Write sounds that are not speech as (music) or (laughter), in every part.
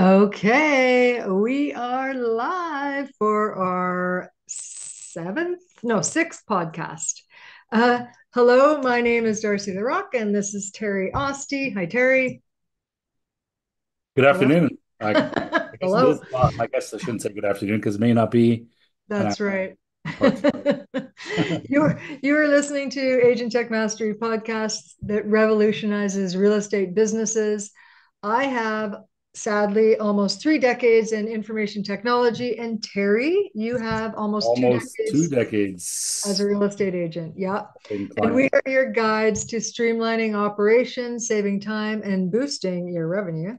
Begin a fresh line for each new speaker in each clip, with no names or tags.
Okay, we are live for our seventh, no, sixth podcast. Uh, hello, my name is Darci LaRocque, and this is Terry Osty. Hi, Terry.
Good afternoon. I, (laughs) I, guess
Hello.
is, uh, I guess I shouldn't say good afternoon because it may not be.
That's
uh,
right. (laughs) (laughs) You're you're listening to Agent Tech Mastery podcast that revolutionizes real estate businesses. I have sadly almost three decades in information technology, and Terry, you have almost two
almost two
decades as a real estate agent. Yeah. And we are your guides to streamlining operations, saving time, and boosting your revenue.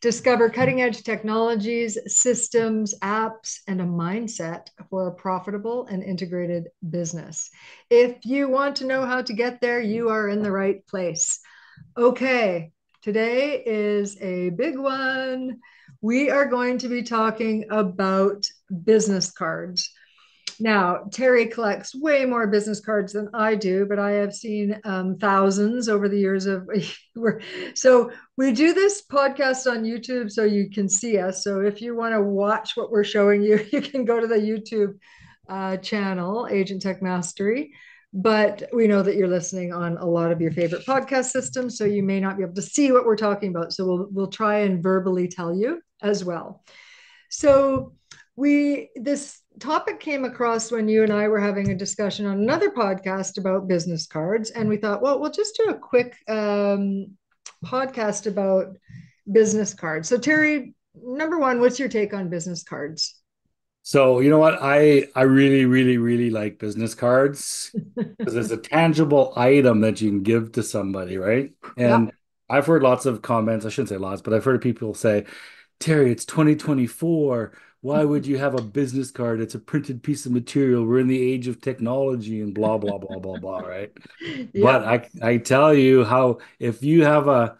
Discover mm-hmm. cutting edge technologies, systems, apps, and a mindset for a profitable and integrated business. If you want to know how to get there, you are in the right place. Okay, today is a big one. We are going to be talking about business cards. Now, Terry collects way more business cards than I do, but I have seen um, thousands over the years of. (laughs) so we do this podcast on YouTube so you can see us. So if you want to watch what we're showing you, (laughs) you can go to the YouTube uh, channel, Agent Tech Mastery. But we know that you're listening on a lot of your favorite podcast systems, so you may not be able to see what we're talking about. So we'll we'll try and verbally tell you as well. So we this topic came across when you and I were having a discussion on another podcast about business cards, and we thought, well, we'll just do a quick um, podcast about business cards. So Terry, number one, what's your take on business cards?
So you know what? I I really, really, really like business cards (laughs) because it's a tangible item that you can give to somebody, right?
Yeah,
And I've heard lots of comments, I shouldn't say lots, but I've heard people say, Terry, it's 2024. Why would you have a business card? It's a printed piece of material. We're in the age of technology and blah, blah, blah, blah, blah, (laughs) right?
yeah,
But I I tell you how if you have a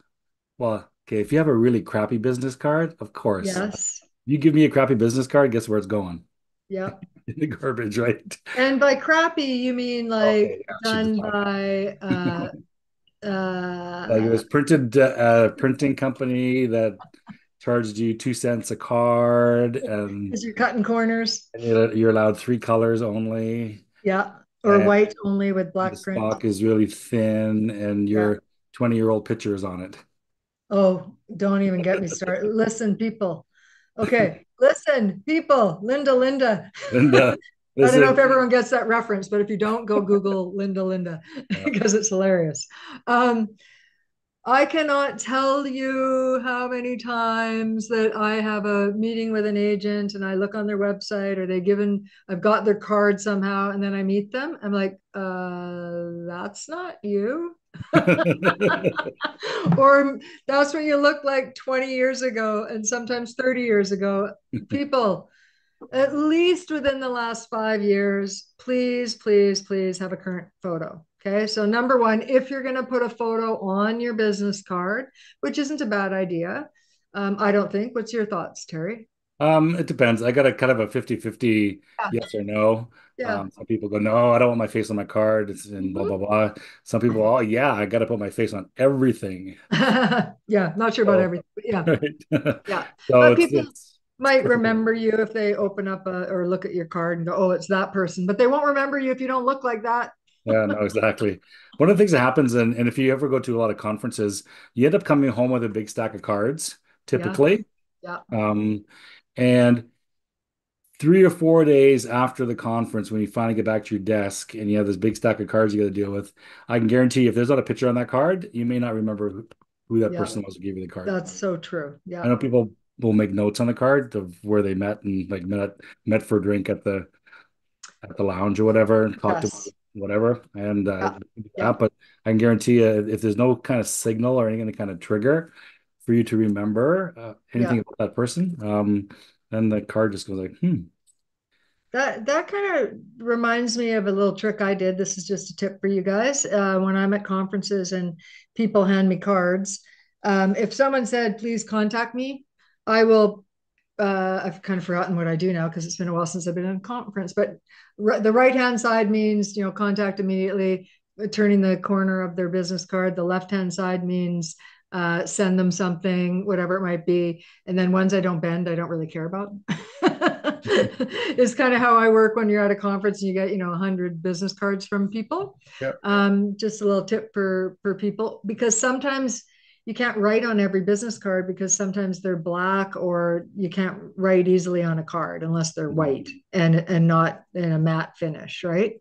well, okay, if you have a really crappy business card, of course,
yes,
you give me a crappy business card, guess where it's going?
yeah. (laughs)
In the garbage, right?
And by crappy, you mean like
yeah,
done by (laughs) uh, uh,
Like it was printed uh, uh printing company that charged you two cents a card and,
is you're cutting corners?
and you're allowed three colors only
Yeah, or
and
white only with
the
black print.
stock is really thin and your 20 year old picture is on it.
Oh, don't even get me started. (laughs) Listen, people. Okay, listen, people. Linda, Linda.
Uh, (laughs)
I don't know if everyone gets that reference, but if you don't, go Google Linda, Linda (laughs) because it's hilarious. Um, I cannot tell you how many times that I have a meeting with an agent and I look on their website or they given I've got their card somehow and then I meet them. I'm like, uh, that's not you. (laughs) or that's what you looked like 20 years ago and sometimes 30 years ago. People, at least within the last five years, please, please, please have a current photo. Okay. So, number one, if you're going to put a photo on your business card, which isn't a bad idea, um, I don't think. What's your thoughts, Terry?
Um, it depends. I got a kind of a 50-50
Yeah.
yes or no.
Yeah.
Um, some people go, no, I don't want my face on my card. It's and blah blah blah. Some people, oh yeah, I got to put my face on everything. (laughs)
yeah. Not sure about everything. Yeah.
right.
Yeah. (laughs)
So
But
it's
people
it's it's
might
perfect.
remember you if they open up a, or look at your card and go, oh, it's that person. But they won't remember you if you don't look like that.
Yeah, no, exactly. One of the things that happens, and, and if you ever go to a lot of conferences, you end up coming home with a big stack of cards, typically.
Yeah.
Um, and three or four days after the conference, when you finally get back to your desk and you have this big stack of cards you got to deal with, I can guarantee you, if there's not a picture on that card, you may not remember who, that
Yeah.
person was who gave you the card.
That's so true. Yeah.
I know people will make notes on the card of where they met and like met met for a drink at the at the lounge or whatever and talked about
Yes.
Whatever and uh,
Yeah. Yeah.
that. But I can guarantee you, if there's no kind of signal or any kind of trigger for you to remember uh,
Yeah.
anything about that person, um, then the card just goes like, hmm.
That that kind of reminds me of a little trick I did. This is just a tip for you guys. Uh, when I'm at conferences and people hand me cards, um, if someone said, "Please contact me," I will. Uh, I've kind of forgotten what I do now because it's been a while since I've been in a conference. But r- the right hand side means you know contact immediately, uh, turning the corner of their business card. The left hand side means uh, send them something, whatever it might be. And then ones I don't bend, I don't really care about. (laughs) is kind of how I work when you're at a conference and you get, you know, 100 business cards from people.
Yep.
Um, just a little tip for for people because sometimes you can't write on every business card because sometimes they're black or you can't write easily on a card unless they're white and and not in a matte finish, right?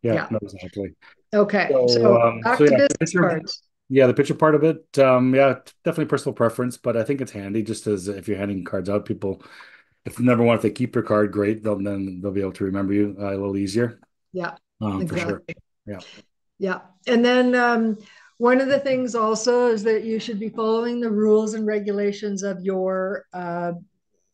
Yeah,
Yeah.
no, exactly.
Okay,
So,
so
um,
back
so
to
yeah,
business
picture-
cards.
Yeah, the picture part of it, um, yeah, definitely personal preference, but I think it's handy just as if you're handing cards out, people, if number one, if they keep your card, great, they'll then they'll be able to remember you uh, a little easier.
Yeah.
Um, for sure. Yeah.
Yeah. And then um, one of the things also is that you should be following the rules and regulations of your uh,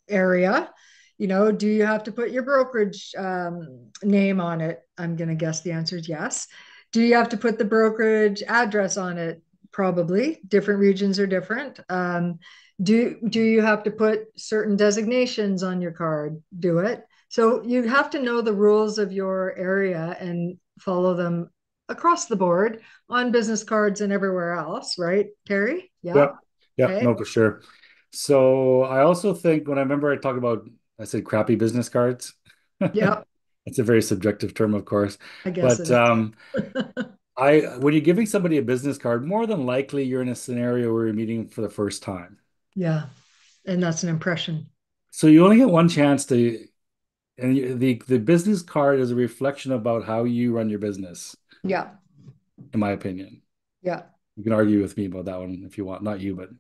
area. You know, do you have to put your brokerage um, name on it? I'm going to guess the answer is yes. Do you have to put the brokerage address on it? Probably. Different regions are different. Um, do do you have to put certain designations on your card? Do it. So you have to know the rules of your area and follow them across the board on business cards and everywhere else, right, Terry? Yeah.
Yeah. Yeah,
Okay.
no, for sure. So I also think when I remember I talk about, I said crappy business cards. (laughs)
Yeah.
It's a very subjective term, of course.
I guess
But um, (laughs) I when you're giving somebody a business card, more than likely you're in a scenario where you're meeting for the first time.
yeah. And that's an impression.
So you only get one chance to, and the the business card is a reflection about how you run your business,
Yeah.
in my opinion.
Yeah.
You can argue with me about that one if you want, not you, but.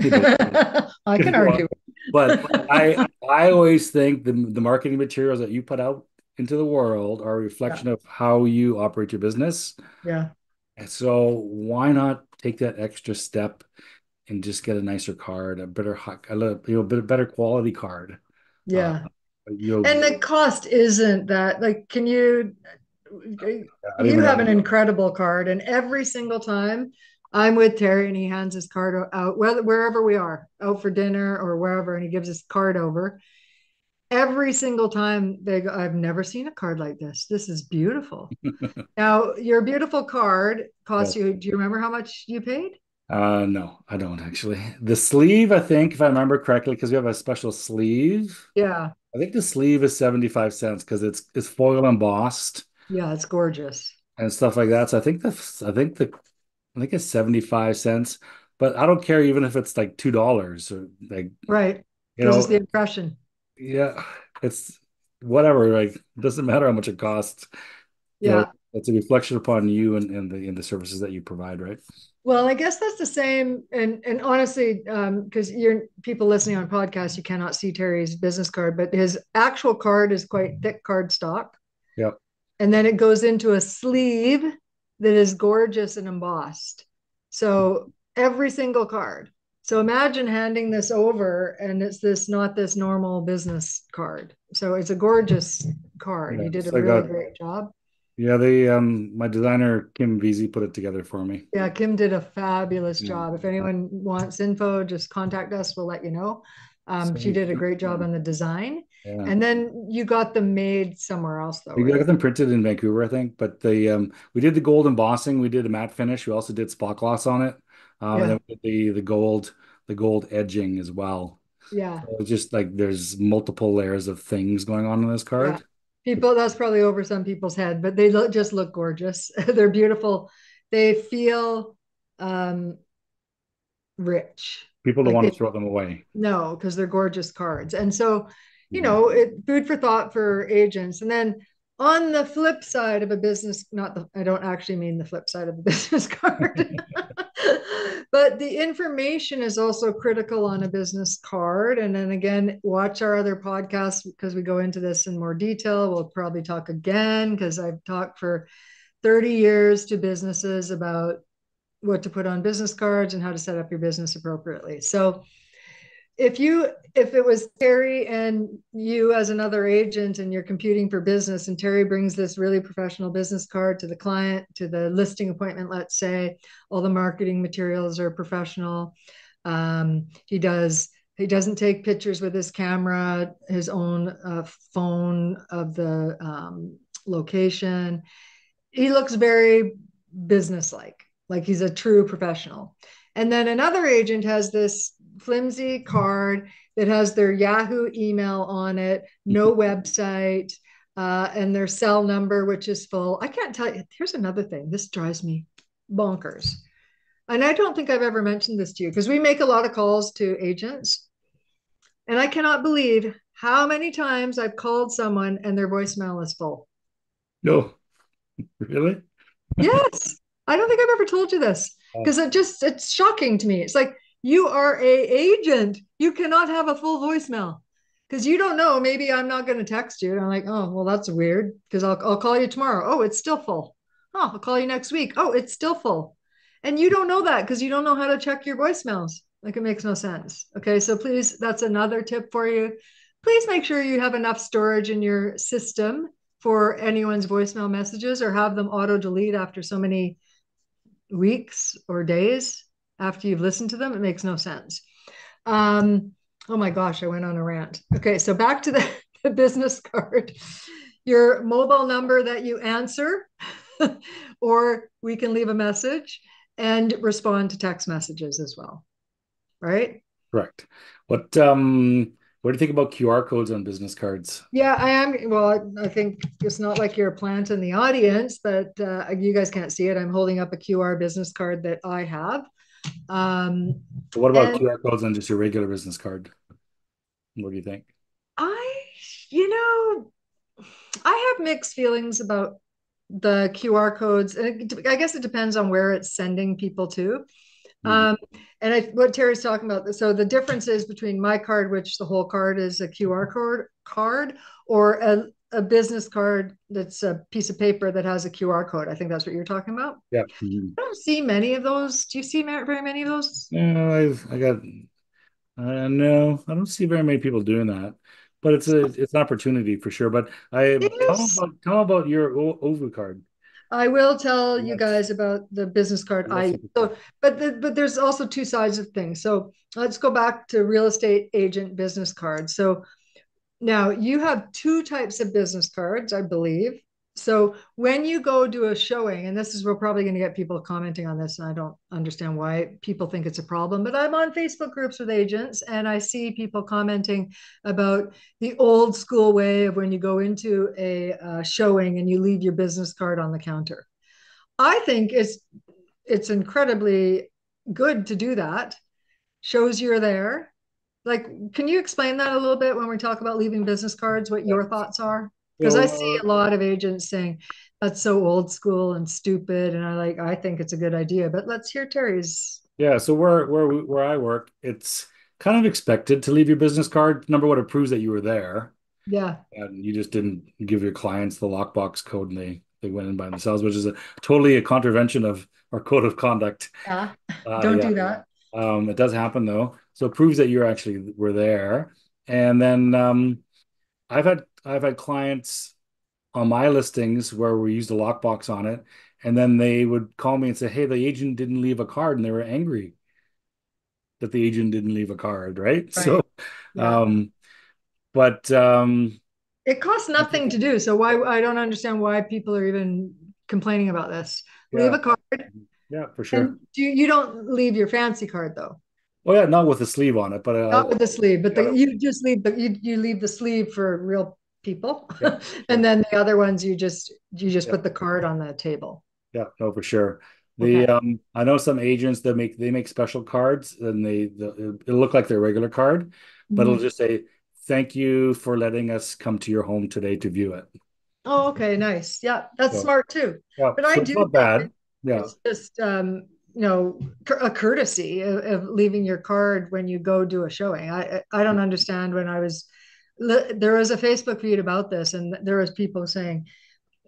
(laughs)
I can
If you want.
argue.
But I I always think the the marketing materials that you put out into the world are a reflection of how you operate your business.
Yeah.
And so why not take that extra step and just get a nicer card, a better, a little, you know, bit better quality card.
Yeah.
Uh, you know,
And the cost isn't that like, can you, you have an incredible card and every single time I'm with Terry and he hands his card out, whether wherever we are, out for dinner or wherever, and he gives his card over. Every single time they go, I've never seen a card like this. This is beautiful. (laughs) Now, your beautiful card cost you, do you remember how much you paid?
Uh, no, I don't actually. The sleeve, I think, if I remember correctly, because we have a special sleeve.
Yeah.
I think the sleeve is 75 cents because it's it's foil embossed
Yeah, it's gorgeous.
and stuff like that. So I think the I think the I think it's 75 cents, but I don't care even if it's like two dollars or like
Right.
you
Gives
know,
the impression.
yeah, it's whatever. Like it doesn't matter how much it costs. You know,
Yeah.
it's a reflection upon you and, and the and the services that you provide, right?
Well, I guess that's the same. And and honestly, um, because you're people listening on podcasts, you cannot see Terry's business card, but his actual card is quite thick card stock.
Yep.
And then it goes into a sleeve that is gorgeous and embossed. So every single card. So imagine handing this over and it's this not this normal business card. So it's a gorgeous card.
Yeah,
you did a really
got-
great job.
Yeah, they um my designer Kim Veazey put it together for me.
Yeah, Kim did a fabulous
Yeah.
job. If anyone wants info, just contact us. We'll let you know. Um, she did a great job on the design.
Yeah.
And then you got them made somewhere else though,
We
right?
got them printed in Vancouver, I think, but the um we did the gold embossing, we did a matte finish, we also did spot gloss on it. Um
Yeah.
and then we did the the gold the gold edging as well.
Yeah.
So it's just like there's multiple layers of things going on in this card.
People, that's probably over some people's head, but they look, just look gorgeous. (laughs) They're beautiful. They feel um, rich.
People don't
Like
want to throw them away.
No, because they're gorgeous cards. And so, you
Mhm.
know, it, food for thought for agents. And then on the flip side of a business, not the, I don't actually mean the flip side of a (laughs) business card, (laughs) but the information is also critical on a business card. And then again, watch our other podcasts because we go into this in more detail. We'll probably talk again because I've talked for 30 years to businesses about what to put on business cards and how to set up your business appropriately. So, if you if it was Terry and you as another agent and you're computing for business and Terry brings this really professional business card to the client to the listing appointment let's say all the marketing materials are professional. Um, he does he doesn't take pictures with his camera his own uh, phone of the um, location. He looks very businesslike like he's a true professional And then another agent has this flimsy card that has their Yahoo email on it, no (laughs) website, uh, and their cell number, which is full. I can't tell you. Here's another thing. This drives me bonkers. And I don't think I've ever mentioned this to you because we make a lot of calls to agents. And I cannot believe how many times I've called someone and their voicemail is full.
No, (laughs) really?
yes. I don't think I've ever told you this because oh. it just it's shocking to me. It's like you are a agent. You cannot have a full voicemail because you don't know. Maybe I'm not going to text you. I'm like, oh, well, that's weird because I'll, I'll call you tomorrow. Oh, it's still full. Oh, I'll call you next week. Oh, it's still full. And you don't know that because you don't know how to check your voicemails. Like it makes no sense. Okay. So please, that's another tip for you. Please make sure you have enough storage in your system for anyone's voicemail messages or have them auto delete after so many weeks or days after you've listened to them. It makes no sense. Um, oh my gosh, I went on a rant. Okay. So back to the, (laughs) the business card. Your mobile number that you answer, (laughs) or we can leave a message and respond to text messages as well. Right?
Correct. What um what do you think about QR codes on business cards?
Yeah, I am. Well, I think it's not like you're a plant in the audience, but uh, you guys can't see it. I'm holding up a QR business card that I have. Um,
so what about and, QR codes on just your regular business card? What do you think?
I, you know, I have mixed feelings about the QR codes. I guess it depends on where it's sending people to. Mm-hmm. Um, and I, what Terry's talking about, so the difference is between my card, which the whole card is a QR code card, or a, a business card that's a piece of paper that has a QR code. I think that's what you're talking about.
Yeah.
Mm-hmm. I don't see many of those. Do you see very many of those?
No, I've I got. Uh, no, I don't see very many people doing that but it's a it's an opportunity for sure. But I tell about tell about your OVOU card.
I will tell you guys about the business card. I so, but the, but there's also two sides of things. So let's go back to real estate agent business cards. So now you have two types of business cards, I believe. So when you go do a showing, and this is we're probably going to get people commenting on this, and I don't understand why people think it's a problem, but I'm on Facebook groups with agents, and I see people commenting about the old school way of when you go into a uh, showing and you leave your business card on the counter. I think it's it's incredibly good to do that. Shows you're there. Like, can you explain that a little bit when we talk about leaving business cards? What your thoughts are? Because I see a lot of agents saying that's so old school and stupid, and I like I think it's a good idea. But let's hear Terry's.
Yeah, so where where where I work, it's kind of expected to leave your business card. Number one, it proves that you were there.
Yeah,
and you just didn't give your clients the lockbox code, and they they went in by themselves, which is a totally a contravention of our code of conduct.
Yeah, uh, (laughs) don't yeah. do that.
Um, it does happen though, so it proves that you actually were there. And then um, I've had I've had clients on my listings where we used a lockbox on it, and then they would call me and say, "Hey, the agent didn't leave a card," and they were angry that the agent didn't leave a card, right? right. So, yeah. um, but um,
it costs nothing to do. So why I don't understand why people are even complaining about this. Yeah. Leave a card.
Yeah, for sure. And
you you don't leave your fancy card though.
Oh yeah, not with the sleeve on it, but
uh, not with the sleeve, but the, you just leave the you, you leave the sleeve for real people, yeah. (laughs) and then the other ones you just you just yeah. put the card on the table.
Yeah, no, for sure. The okay. um, I know some agents that make they make special cards, and they the, it'll look like their regular card, but mm-hmm. it'll just say thank you for letting us come to your home today to view it.
Oh, okay, nice. Yeah, that's so, smart too.
Yeah, but I do not bad. Yeah,
it's just um, you know a courtesy of, of, leaving your card when you go do a showing i i don't understand when i was there was a facebook feed about this and there was people saying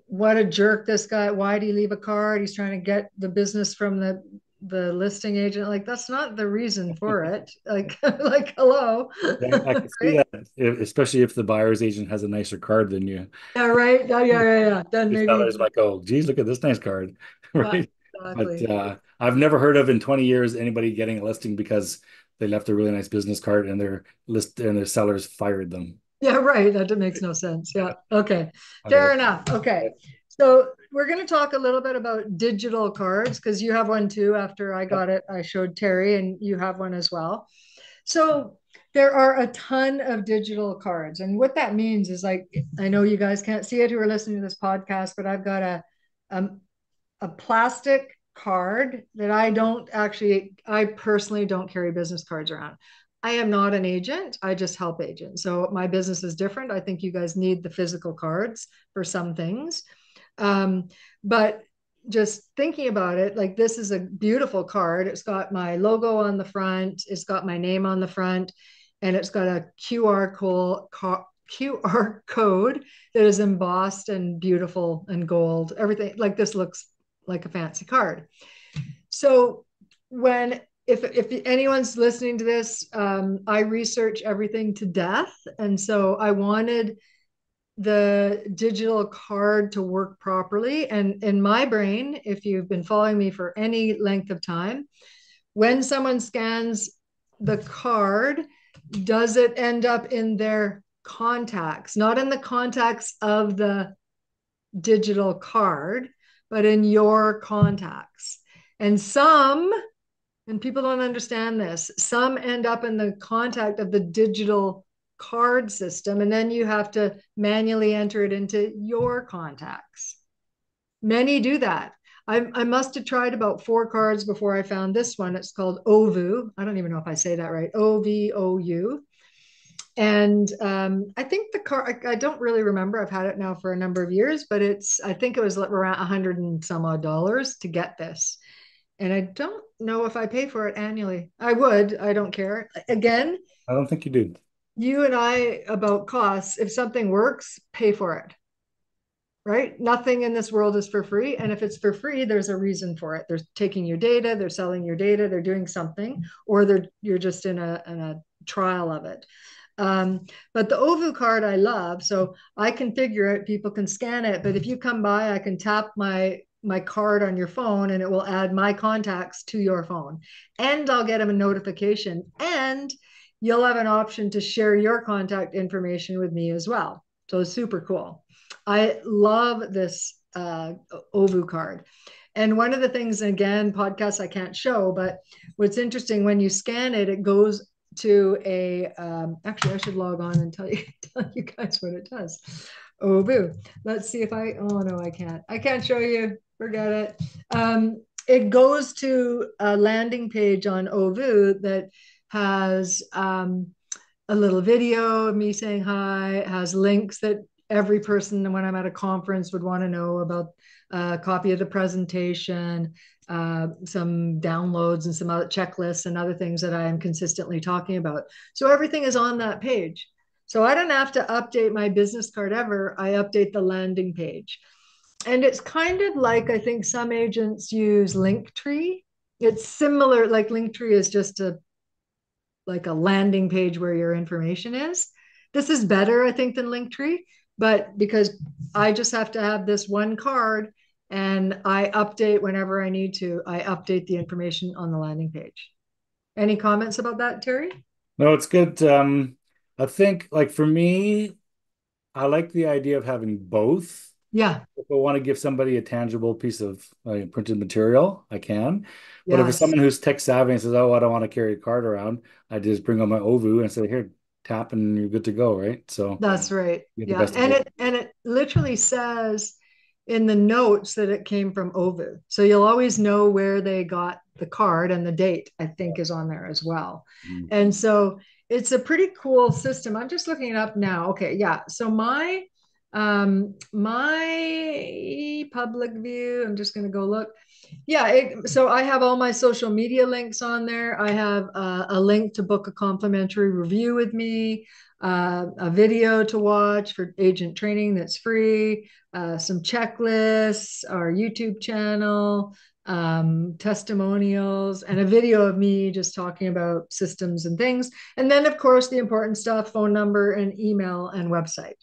what a jerk this guy why did he leave a card? He's trying to get the business from the the listing agent. Like that's not the reason for (laughs) it. Like (laughs) like hello.
Yeah, i can see (laughs) that especially if the buyer's agent has a nicer card than you.
Yeah right. Yeah yeah yeah, yeah. then maybe
like oh geez look at this nice card. Right? Exactly. But uh, I've never heard of in 20 years anybody getting a listing because they left a really nice business card and their list and their sellers fired them.
Yeah, right. That makes no sense. Yeah. Okay. Fair enough. Okay. So we're going to talk a little bit about digital cards because you have one too. After I got it, I showed Terry, and you have one as well. So there are a ton of digital cards, and what that means is like I know you guys can't see it who are listening to this podcast, but I've got a um, a plastic card that I don't actually, I personally don't carry business cards around. I am not an agent. I just help agents. So my business is different. I think you guys need the physical cards for some things. Um, but just thinking about it, like this is a beautiful card. It's got my logo on the front, it's got my name on the front, and it's got a QR code. QR (laughs) code that is embossed and beautiful and gold. Everything like this looks like a fancy card. So when if if anyone's listening to this, um, I research everything to death, and so I wanted the digital card to work properly. And in my brain, if you've been following me for any length of time, when someone scans the card, does it end up in their contacts, not in the contacts of the digital card, but in your contacts. And some and people don't understand this. Some end up in the contact of the digital card system, and then you have to manually enter it into your contacts. Many do that. I, I must have tried about four cards before I found this one. It's called OVOU. I don't even know if I say that right. O V O U. And um, I think the card, I, I, don't really remember. I've had it now for a number of years, but it's, I think it was around a hundred and some odd dollars to get this and I don't know if I pay for it annually. I would. I don't care. Again,
I don't think you do.
You and I about costs. If something works, pay for it. Right? Nothing in this world is for free. And if it's for free, there's a reason for it. They're taking your data, they're selling your data, they're doing something, or they're you're just in a in a trial of it. Um, but the OVOU card I love, so I configure it. People can scan it, but if you come by, I can tap my my card on your phone and it will add my contacts to your phone. And I'll get them a notification. And you'll have an option to share your contact information with me as well. So it's super cool. I love this uh, OVOU card. And one of the things, again, podcasts I can't show, but what's interesting when you scan it, it goes to a. Um, actually, I should log on and tell you (laughs) tell you guys what it does. OVOU. Let's see if I. Oh no, I can't. I can't show you forget it. Um, it goes to a landing page on OVOU that has um, a little video of me saying hi, it has links that every person when I'm at a conference would want to know about a copy of the presentation, uh, some downloads and some other checklists and other things that I am consistently talking about. So everything is on that page. So I don't have to update my business card ever. I update the landing page and it's kind of like I think some agents use Linktree. It's similar, like Linktree is just a like a landing page where your information is. This is better, I think, than Linktree, but because I just have to have this one card and I update whenever I need to, I update the information on the landing page. Any comments about that, Terry?
No, it's good. Um, I think, like for me, I like the idea of having both
yeah.
If I want to give somebody a tangible piece of uh, printed material, I can. But if it's someone who's tech savvy and says, "Oh, I don't want to carry a card around," I just bring on my OVOU and say, "Here, tap, and you're good to go." Right. So
that's right. Yeah, and it and it literally says in the notes that it came from OVOU, so you'll always know where they got the card and the date. I think is on there as well, mm. and so it's a pretty cool system. I'm just looking it up now. Okay, yeah. So my um, my public view, I'm just going to go look. Yeah, it, so I have all my social media links on there. I have uh, a link to book a complimentary review with me, uh, a video to watch for agent training that's free, uh, some checklists, our YouTube channel, um, testimonials, and a video of me just talking about systems and things. And then, of course, the important stuff phone number and email and website.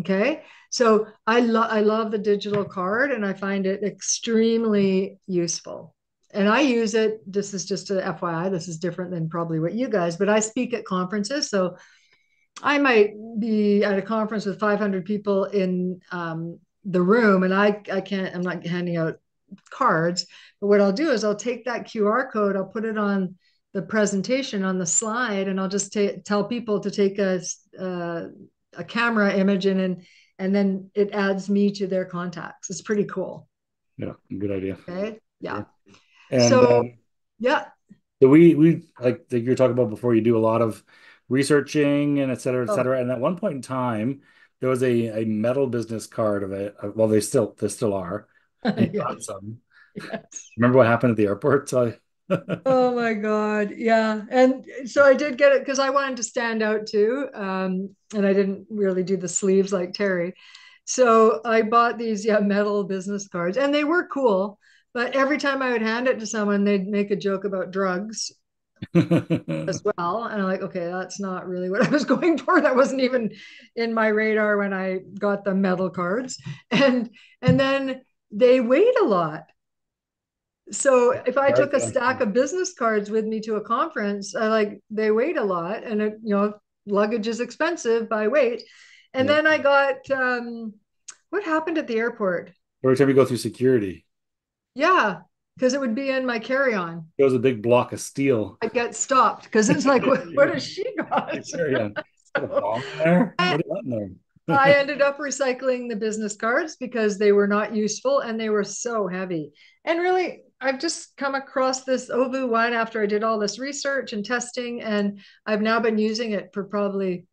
Okay. So I love I love the digital card and I find it extremely useful. And I use it. This is just a FYI. This is different than probably what you guys, but I speak at conferences. So I might be at a conference with 500 people in um, the room and I I can't I'm not handing out cards but what I'll do is I'll take that QR code I'll put it on the presentation on the slide and I'll just t- tell people to take a uh, a camera image in and and then it adds me to their contacts it's pretty cool
yeah good idea
okay yeah,
yeah. And,
so
um,
yeah
so we we like, like you're talking about before you do a lot of researching and et cetera et oh. cetera and at one point in time there was a, a metal business card of it. Well, they still they still are. (laughs) yes. Yes. Remember what happened at the airport? (laughs) So
oh my god, yeah. And so I did get it because I wanted to stand out too, um, and I didn't really do the sleeves like Terry. So I bought these yeah metal business cards, and they were cool. But every time I would hand it to someone, they'd make a joke about drugs as (laughs) well. And I'm like, okay, that's not really what I was (laughs) going for. That wasn't even in my radar when I got the metal cards. And and then they weighed a lot. So if I took a stack of business cards with me to a conference, I like they weighed a lot, and it, you know, luggage is expensive by weight. And yeah. then I got um, what happened at the airport?
Every time you go through security.
Yeah, because it would be in my carry-on.
It was a big block of steel.
I get stopped because it's like, what, what has she (laughs) got?
Carry-on. (laughs) so, there? I, there?
I (laughs) ended up recycling the business cards because they were not useful and they were so heavy. And really, I've just come across this OVOU one after I did all this research and testing, and I've now been using it for probably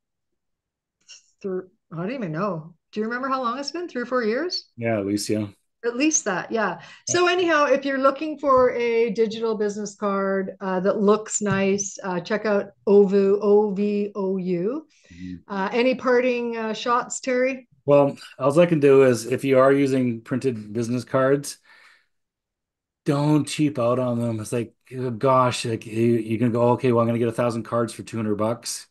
through. I don't even know. Do you remember how long it's been? Three or four years?
Yeah, at least yeah.
At least that, yeah. So anyhow, if you're looking for a digital business card uh, that looks nice, uh, check out OVOU, O V O U. Mm-hmm. Uh, any parting uh, shots, Terry?
Well, all I can do is if you are using printed business cards, don't cheap out on them. It's like, oh, gosh, like you, you can go, okay, well, I'm going to get a thousand cards for 200 bucks.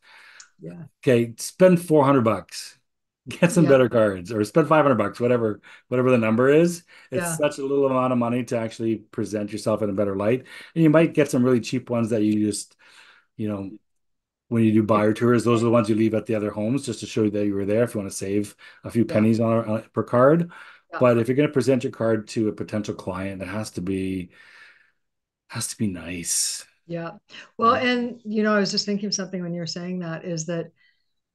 Yeah.
Okay, spend 400 bucks (laughs) get some yeah. better cards or spend 500 bucks whatever whatever the number is it's yeah. such a little amount of money to actually present yourself in a better light and you might get some really cheap ones that you just you know when you do buyer tours those are the ones you leave at the other homes just to show you that you were there if you want to save a few pennies yeah. on, a, per card but if you're going to present your card to a potential client it has to be has to be nice
yeah well and you know i was just thinking of something when you were saying that is that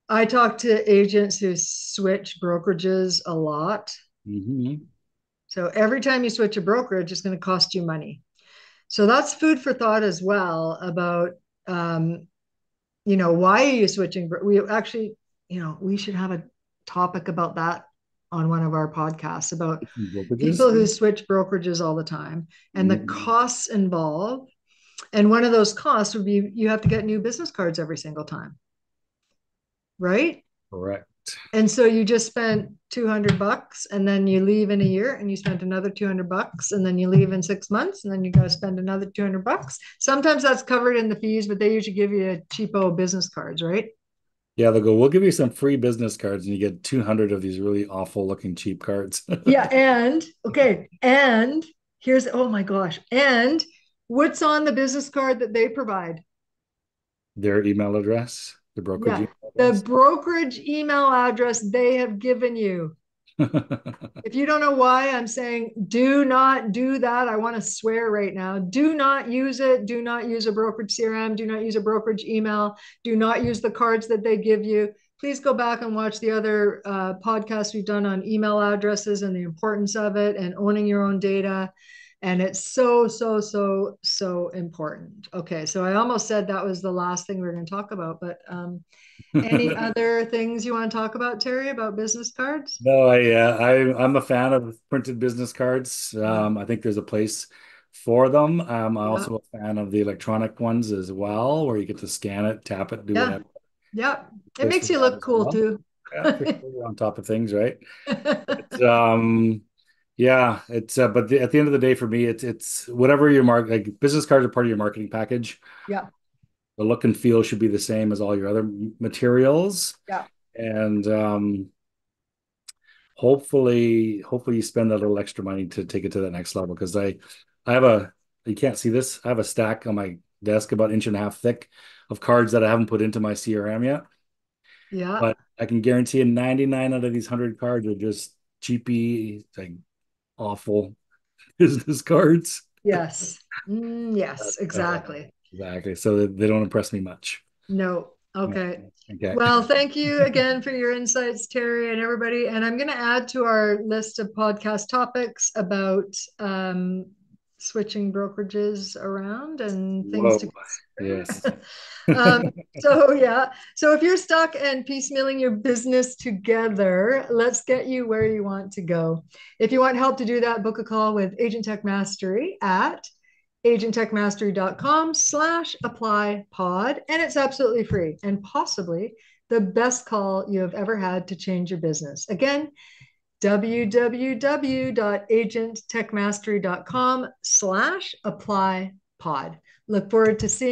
I talk to agents who switch brokerages a lot.
Mm-hmm.
So every time you switch a brokerage, it's going to cost you money. So that's food for thought as well about, um, you know, why are you switching? We actually, you know, we should have a topic about that on one of our podcasts about brokerages. people who switch brokerages all the time and mm-hmm. the costs involved. And one of those costs would be you have to get new business cards every single time right?
Correct.
And so you just spent 200 bucks and then you leave in a year and you spent another 200 bucks and then you leave in six months and then you got to spend another 200 bucks. Sometimes that's covered in the fees, but they usually give you a cheapo business cards, right?
Yeah, they'll go, we'll give you some free business cards and you get 200 of these really awful looking cheap cards. (laughs)
yeah. And okay. And here's, oh my gosh. And what's on the business card that they provide?
Their email address. The brokerage.
Yeah, the brokerage email address they have given you. (laughs) if you don't know why I'm saying do not do that, I want to swear right now. Do not use it. Do not use a brokerage CRM. Do not use a brokerage email. Do not use the cards that they give you. Please go back and watch the other uh, podcasts we've done on email addresses and the importance of it and owning your own data and it's so so so so important. Okay so i almost said that was the last thing we are going to talk about but um, any (laughs) other things you want to talk about terry about business cards?
No i uh, I, i'm a fan of printed business cards. Um, i think there's a place for them. I'm also yeah. a fan of the electronic ones as well where you get to scan it tap it do
yeah.
whatever.
Yeah. It makes you look cool well. too.
Yeah, on top of things right? (laughs) But, um yeah, it's uh, but the, at the end of the day, for me, it's it's whatever your mark like business cards are part of your marketing package.
Yeah,
the look and feel should be the same as all your other materials.
Yeah,
and um, hopefully, hopefully you spend that little extra money to take it to that next level. Because I, I have a you can't see this. I have a stack on my desk about inch and a half thick of cards that I haven't put into my CRM yet.
Yeah,
but I can guarantee you 99 out of these 100 cards are just cheapy, like awful (laughs) business cards.
Yes. Mm, yes, exactly.
Exactly. So they don't impress me much.
No. Okay.
Okay.
Well, thank you again for your insights, Terry, and everybody. And I'm going to add to our list of podcast topics about um, switching brokerages around and things
Whoa.
to
Yes. (laughs) (laughs)
um, so yeah so if you're stuck and piecemealing your business together let's get you where you want to go if you want help to do that book a call with agent tech mastery at agenttechmastery.com slash apply pod and it's absolutely free and possibly the best call you have ever had to change your business again www.agenttechmastery.com slash apply pod. Look forward to seeing